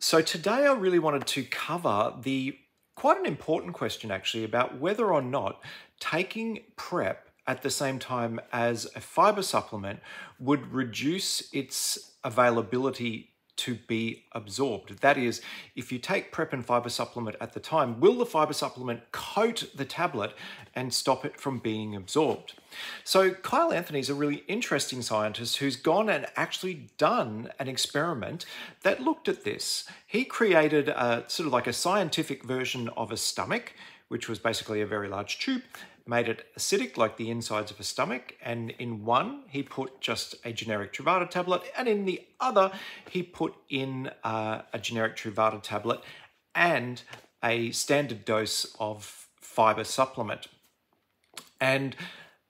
So today I really wanted to cover the quite an important question actually about whether or not taking PrEP at the same time as a fiber supplement would reduce its availability to be absorbed. That is, if you take PrEP and fiber supplement at the time, will the fiber supplement coat the tablet and stop it from being absorbed? So Kyle Anthony is a really interesting scientist who's gone and actually done an experiment that looked at this. He created a sort of like a scientific version of a stomach, which was basically a very large tube, made it acidic like the insides of a stomach. And in one, he put just a generic Truvada tablet. And in the other, he put in uh, a generic Truvada tablet and a standard dose of fiber supplement. And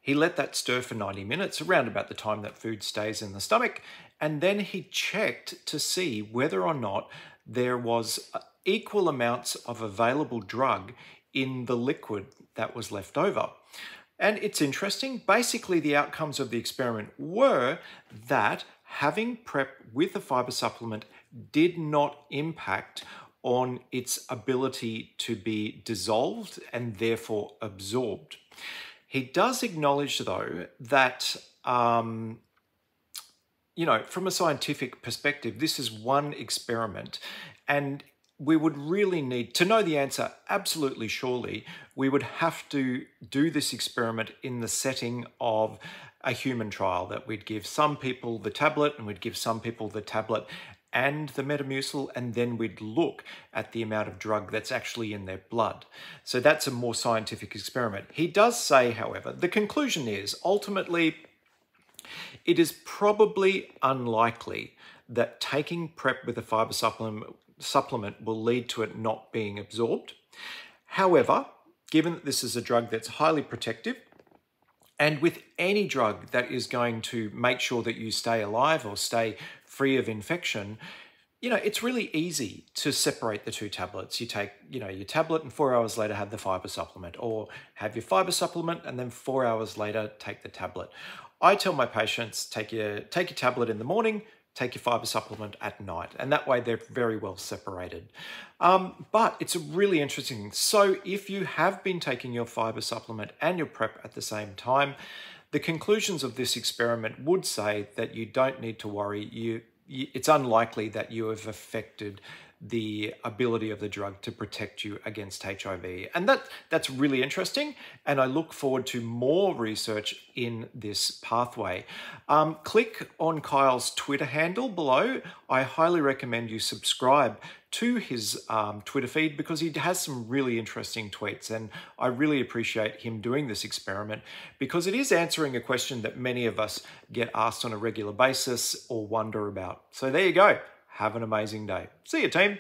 he let that stir for 90 minutes, around about the time that food stays in the stomach. And then he checked to see whether or not there was uh, equal amounts of available drug in the liquid that was left over. And it's interesting, basically the outcomes of the experiment were that having PrEP with a fiber supplement did not impact on its ability to be dissolved and therefore absorbed. He does acknowledge, though, that, um, you know, from a scientific perspective, this is one experiment and we would really need to know the answer absolutely surely we would have to do this experiment in the setting of a human trial that we'd give some people the tablet and we'd give some people the tablet and the metamucil and then we'd look at the amount of drug that's actually in their blood. So that's a more scientific experiment. He does say however the conclusion is ultimately it is probably unlikely that taking PrEP with a fiber supplement supplement will lead to it not being absorbed. However, given that this is a drug that's highly protective, and with any drug that is going to make sure that you stay alive or stay free of infection, you know, it's really easy to separate the two tablets. You take, you know, your tablet and four hours later have the fiber supplement or have your fiber supplement and then four hours later take the tablet. I tell my patients, take your, take your tablet in the morning, take your fiber supplement at night. And that way they're very well separated. Um, but it's a really interesting. So if you have been taking your fiber supplement and your PrEP at the same time, the conclusions of this experiment would say that you don't need to worry. You it's unlikely that you have affected the ability of the drug to protect you against HIV. And that, that's really interesting. And I look forward to more research in this pathway. Um, click on Kyle's Twitter handle below. I highly recommend you subscribe to his um, Twitter feed because he has some really interesting tweets. And I really appreciate him doing this experiment because it is answering a question that many of us get asked on a regular basis or wonder about. So there you go. Have an amazing day. See you, team.